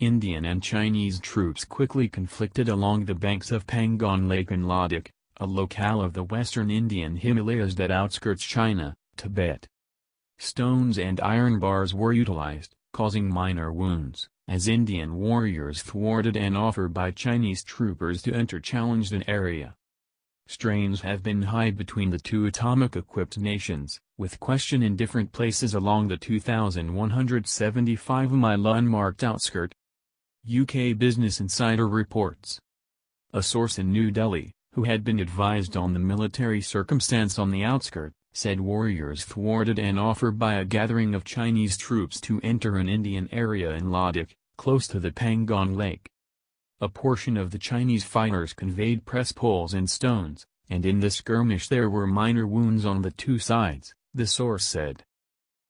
Indian and Chinese troops quickly conflicted along the banks of Pangong Lake in Ladakh, a locale of the western Indian Himalayas that outskirts China, Tibet. Stones and iron bars were utilized, causing minor wounds, as Indian warriors thwarted an offer by Chinese troopers to enter challenged an area. Strains have been high between the two atomic-equipped nations, with question in different places along the 2,175-mile unmarked outskirt. UK Business Insider reports. A source in New Delhi, who had been advised on the military circumstance on the outskirts, said warriors thwarted an offer by a gathering of Chinese troops to enter an Indian area in Ladakh, close to the Pangong Lake. A portion of the Chinese fighters conveyed press poles and stones, and in the skirmish there were minor wounds on the two sides, the source said.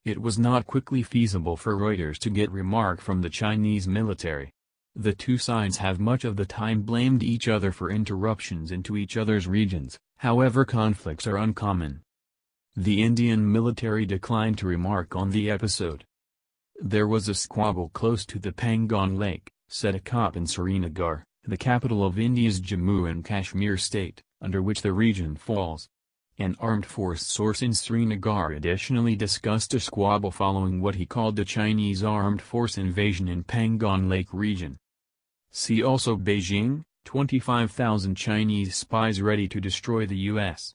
It was not quickly feasible for Reuters to get remark from the Chinese military. The two sides have much of the time blamed each other for interruptions into each other's regions, however conflicts are uncommon. The Indian military declined to remark on the episode. There was a squabble close to the Pangong Lake, said a cop in Srinagar, the capital of India's Jammu and Kashmir state, under which the region falls. An armed force source in Srinagar additionally discussed a squabble following what he called the Chinese armed force invasion in Pangong Lake region. See also Beijing, 25,000 Chinese spies ready to destroy the U.S.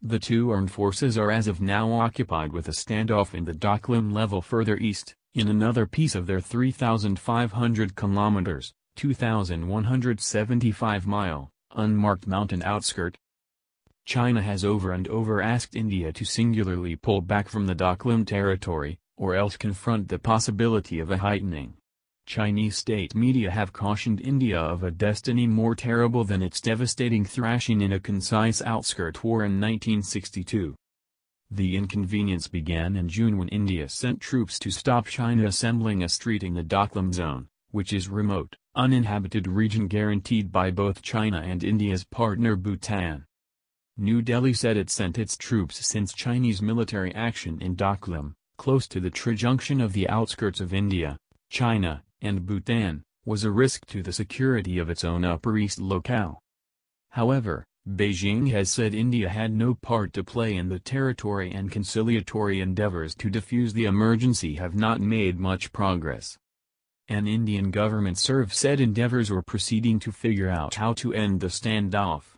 The two armed forces are as of now occupied with a standoff in the Doklam level further east, in another piece of their 3,500 kilometers, 2,175 mile, unmarked mountain outskirt. China has over and over asked India to singularly pull back from the Doklam territory, or else confront the possibility of a heightening. Chinese state media have cautioned India of a destiny more terrible than its devastating thrashing in a concise outskirt war in 1962. The inconvenience began in June when India sent troops to stop China assembling a street in the Doklam zone, which is remote, uninhabited region guaranteed by both China and India's partner Bhutan. New Delhi said it sent its troops since Chinese military action in Doklam, close to the trijunction of the outskirts of India, China, and Bhutan, was a risk to the security of its own Upper East locale. However, Beijing has said India had no part to play in the territory and conciliatory endeavors to defuse the emergency have not made much progress. An Indian government serve said endeavors were proceeding to figure out how to end the standoff.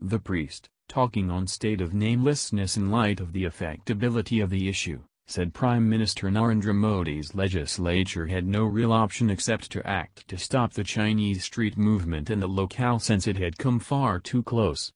The priest, talking on state of namelessness in light of the affectability of the issue, said Prime Minister Narendra Modi's legislature had no real option except to act to stop the Chinese street movement in the locale since it had come far too close.